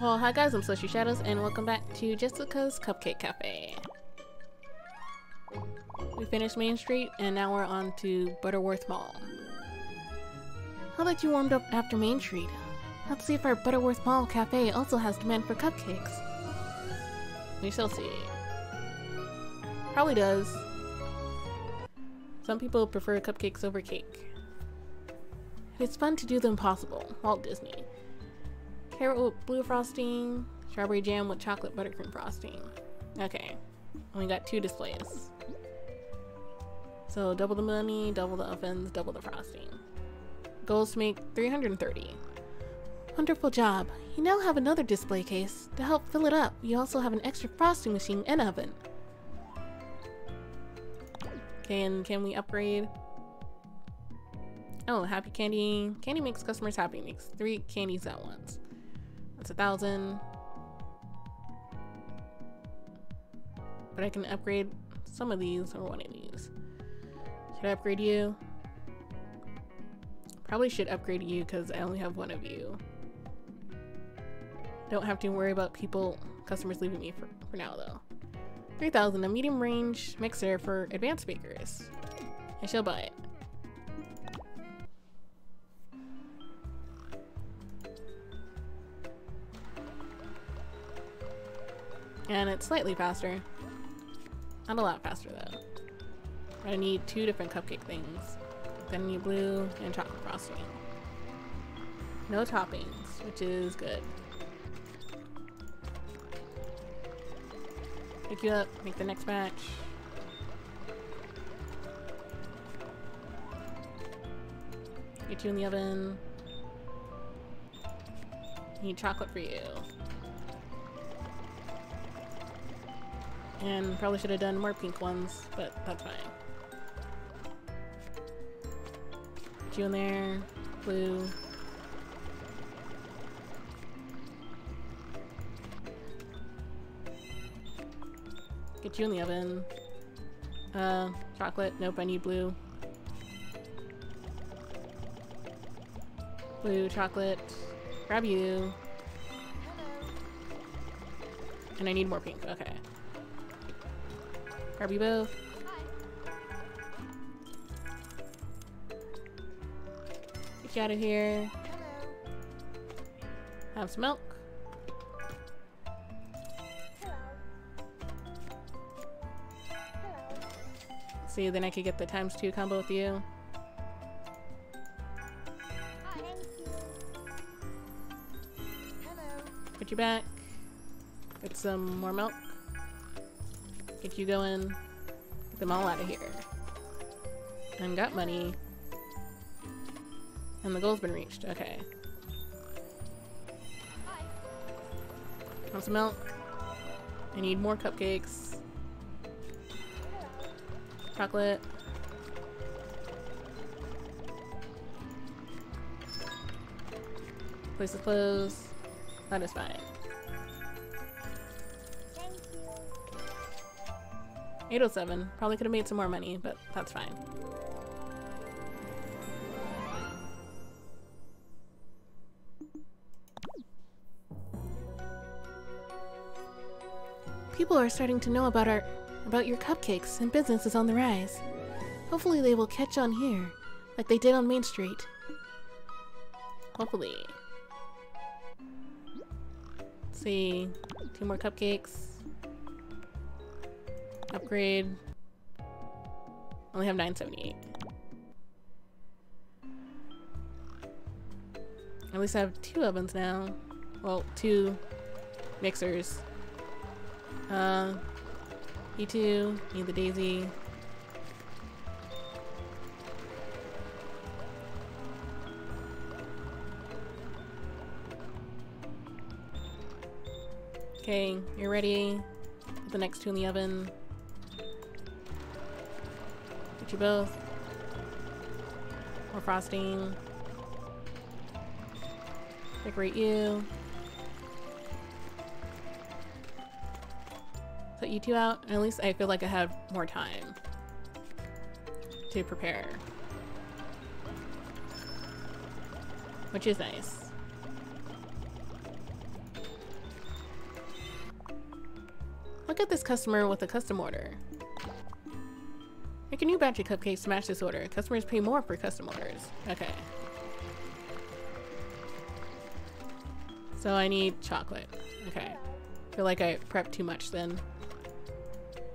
Well, hi guys, I'm Celestial Shadows, and welcome back to Jessica's Cupcake Cafe. We finished Main Street, and now we're on to Butterworth Mall. How that you warmed up after Main Street? Let's see if our Butterworth Mall Cafe also has demand for cupcakes. We shall see. Probably does. Some people prefer cupcakes over cake. It's fun to do the impossible. Walt Disney. Carrot with blue frosting, strawberry jam with chocolate buttercream frosting. Okay, we got two displays. So double the money, double the ovens, double the frosting. Goals to make 330. Wonderful job. You now have another display case. To help fill it up, you also have an extra frosting machine and oven. Can can we upgrade? Oh, happy candy. Candy makes customers happy. Makes three candies at once. That's a thousand. But I can upgrade some of these or one of these. Should I upgrade you? Probably should upgrade you because I only have one of you. Don't have to worry about people, customers leaving me for, for now though. 3000 a medium range mixer for advanced bakers. I shall buy it. And it's slightly faster. Not a lot faster though. I need two different cupcake things. Then I need blue and chocolate frosting. No toppings, which is good. Pick you up, make the next batch. Get you in the oven. Need chocolate for you. And probably should have done more pink ones, but that's fine. You in there. Blue. Get you in the oven. Uh, chocolate. Nope, I need blue. Blue, chocolate. Grab you. And I need more pink. Okay. Grab you both. Get you out of here. Have some milk. See, then I could get the times two combo with you. Put you back. Get some more milk. Get you going. Get them all out of here. And got money. And the goal's been reached. Okay. Want some milk? I need more cupcakes. Chocolate. Place is closed. That is fine. 807. Probably could have made some more money, but that's fine. People are starting to know about our about your cupcakes and business is on the rise. Hopefully they will catch on here, like they did on Main Street. Hopefully. Let's see, two more cupcakes. Upgrade. Only have 978. At least I have two ovens now. Well, two mixers. Uh, you two, need the daisy. Okay, you're ready. Put the next two in the oven you both. More frosting. Decorate you. Put you two out, and at least I feel like I have more time to prepare. Which is nice. Look at this customer with a custom order. Make a new batch of cupcakes to match this order. Customers pay more for custom orders. Okay. So I need chocolate. Okay. feel like I prepped too much then.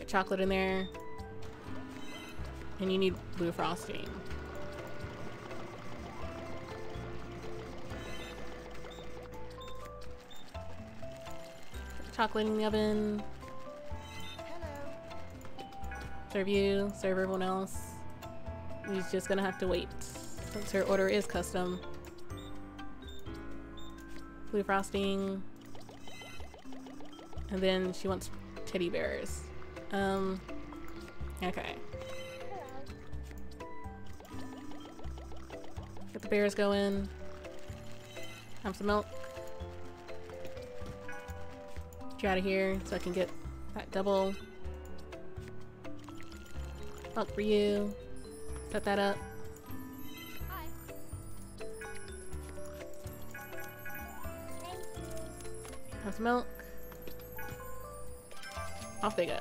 Get chocolate in there. And you need blue frosting. chocolate in the oven. Serve you, serve everyone else. He's just gonna have to wait since her order is custom. Blue frosting. And then she wants teddy bears. Um, okay. Get the bears going. Have some milk. Get you out of here so I can get that double. Milk for you. Set that up. Have some milk. Off they go.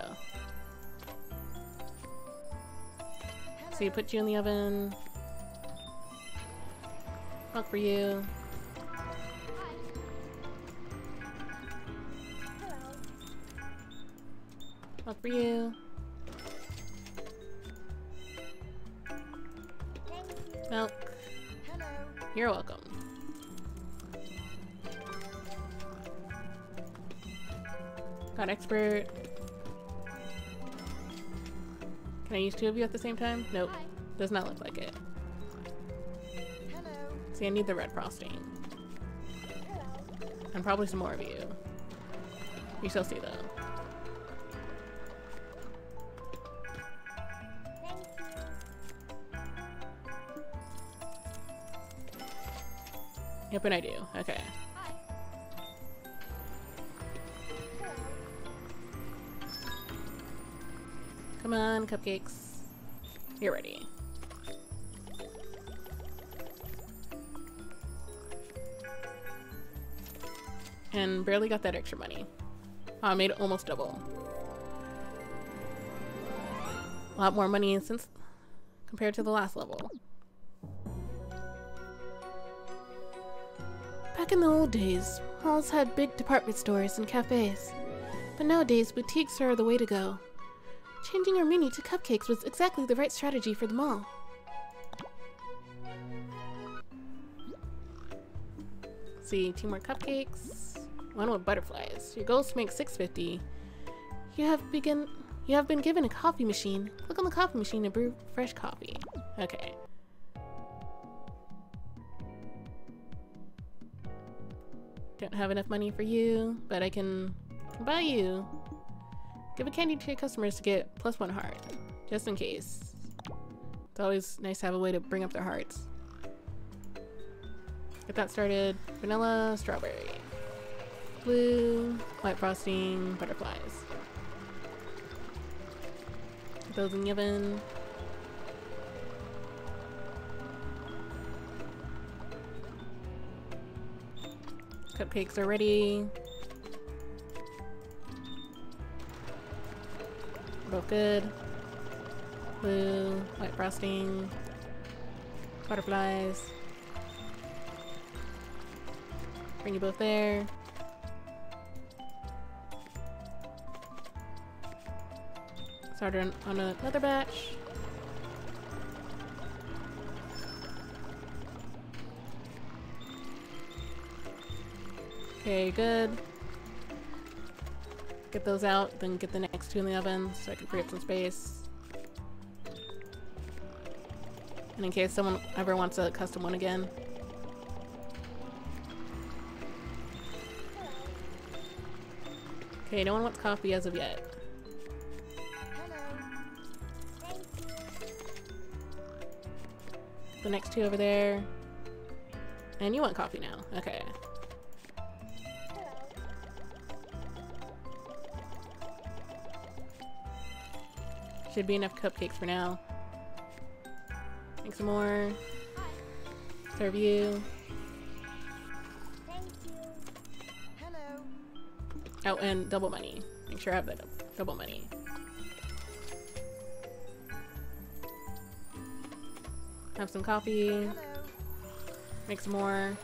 So you put you in the oven. Milk for you. Milk for you. Got expert. Can I use two of you at the same time? Nope. Does not look like it. See, I need the red frosting. And probably some more of you. You still see though. Yep, and I do. Okay. Come on, cupcakes. You're ready. And barely got that extra money. I made almost double. A lot more money since compared to the last level. Back in the old days, malls had big department stores and cafes. But nowadays, boutiques are the way to go. Changing our menu to cupcakes was exactly the right strategy for the mall. See, two more cupcakes. One with butterflies. Your goal is to make 650. You have begin you have been given a coffee machine. Click on the coffee machine to brew fresh coffee. Okay. Don't have enough money for you, but I can buy you. Give a candy to your customers to get plus one heart, just in case. It's always nice to have a way to bring up their hearts. Get that started. Vanilla, strawberry. Blue, white frosting, butterflies. Put those in the oven. Cupcakes are ready. Both good. Blue, white frosting, butterflies. Bring you both there. Start on, on another batch. Okay, good. Get those out, then get the next two in the oven so I can free up some space. And in case someone ever wants a custom one again. Okay, no one wants coffee as of yet. The next two over there. And you want coffee now. Okay. Should be enough cupcakes for now. Make some more. Serve you. Oh, and double money. Make sure I have that Double money. Have some coffee. Make some more.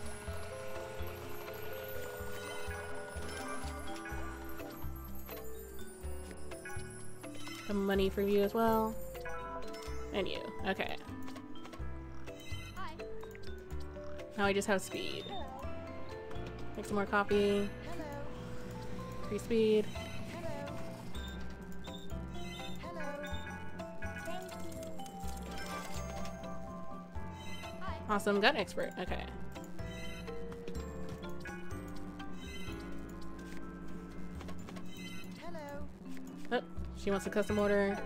Some money for you as well. And you. Okay. Now I just have speed. Make some more coffee. Free speed. Awesome, gun expert. Okay. She wants a custom order.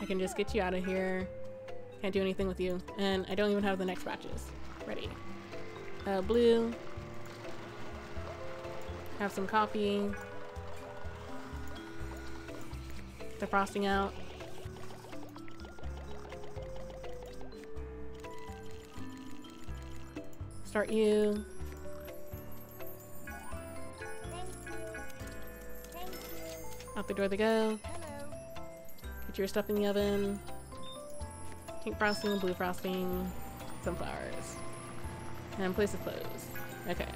I can just get you out of here. Can't do anything with you. And I don't even have the next batches. Ready. Uh, blue. Have some coffee. The frosting out. Start you. The door they go. Get your stuff in the oven. Pink frosting, blue frosting, sunflowers. And place of clothes. Okay.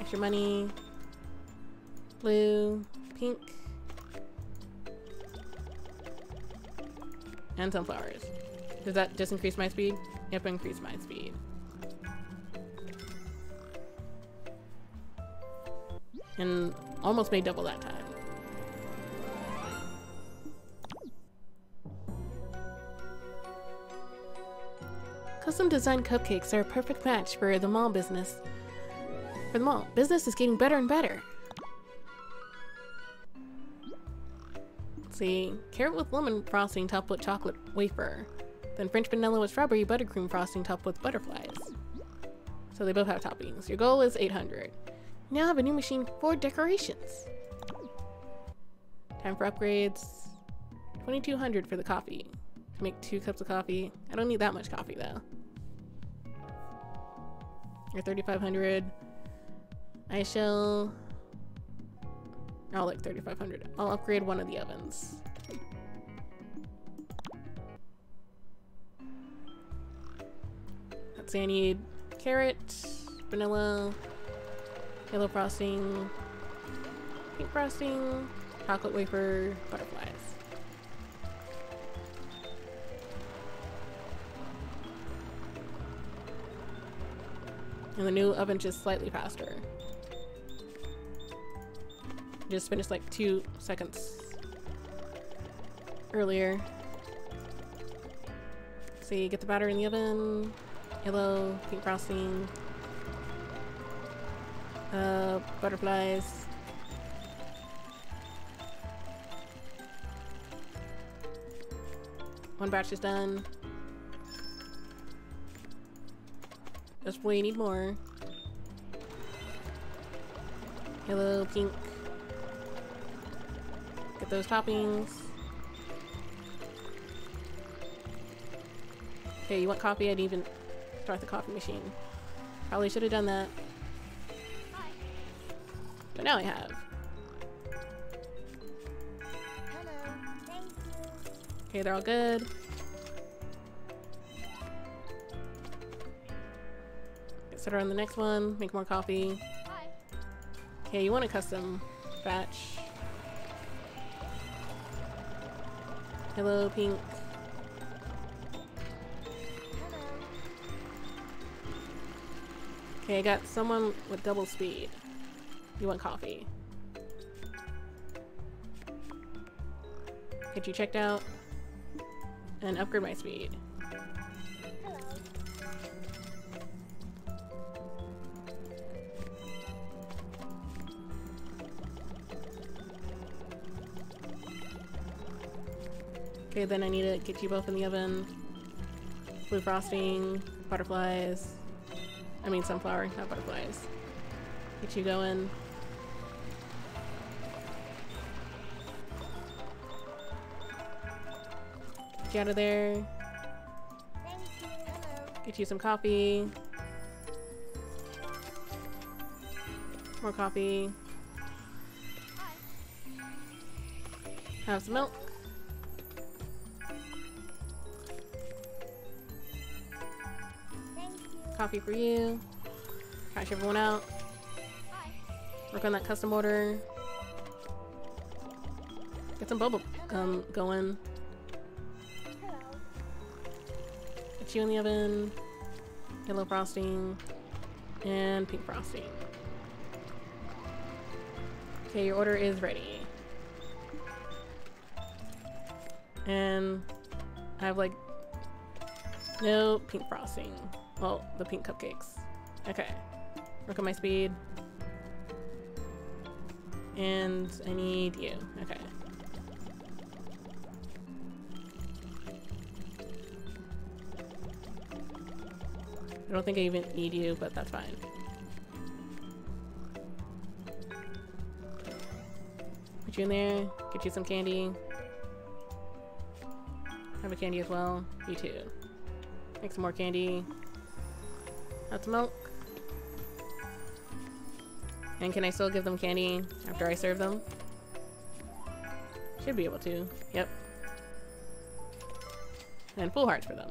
Extra money. Blue, pink. And sunflowers. Does that just increase my speed? Yep, increase my speed. And almost made double that time. Custom designed cupcakes are a perfect match for the mall business. For the mall, business is getting better and better. Let's see, carrot with lemon frosting topped with chocolate wafer. Then French vanilla with strawberry buttercream frosting topped with butterflies. So they both have toppings. Your goal is 800. Now I have a new machine for decorations. Time for upgrades. 2200 for the coffee. To make two cups of coffee. I don't need that much coffee though. Or 3500. I shall... I'll like 3500. I'll upgrade one of the ovens. Let's say I need carrot, vanilla, yellow frosting, pink frosting, chocolate wafer, butterflies. And the new oven just slightly faster. Just finished like two seconds earlier. See, get the batter in the oven. Yellow, pink frosting. Uh, butterflies. One batch is done. Just we need more. Hello, pink. Get those toppings. Okay, you want coffee? I didn't even start the coffee machine. Probably should have done that. But now I have. Okay, they're all good. Get started on the next one. Make more coffee. Okay, you want a custom batch. Hello, pink. Okay, I got someone with double speed. You want coffee. Get you checked out. And upgrade my speed. Okay, then I need to get you both in the oven. Blue frosting, butterflies. I mean sunflower, not butterflies. Get you going. Get you out of there. Get you some coffee. More coffee. Have some milk. Coffee for you. Cash everyone out. Work on that custom order. Get some bubble gum going. Get you in the oven. Yellow frosting. And pink frosting. Okay, your order is ready. And I have like no pink frosting. Well, the pink cupcakes. Okay. Work on my speed. And I need you. Okay. I don't think I even need you, but that's fine. Put you in there, get you some candy. Have a candy as well. You too. Make some more candy. Add some milk. And can I still give them candy after I serve them? Should be able to. Yep. And full hearts for them.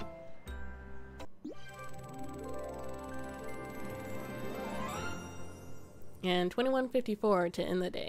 And 2154 to end the day.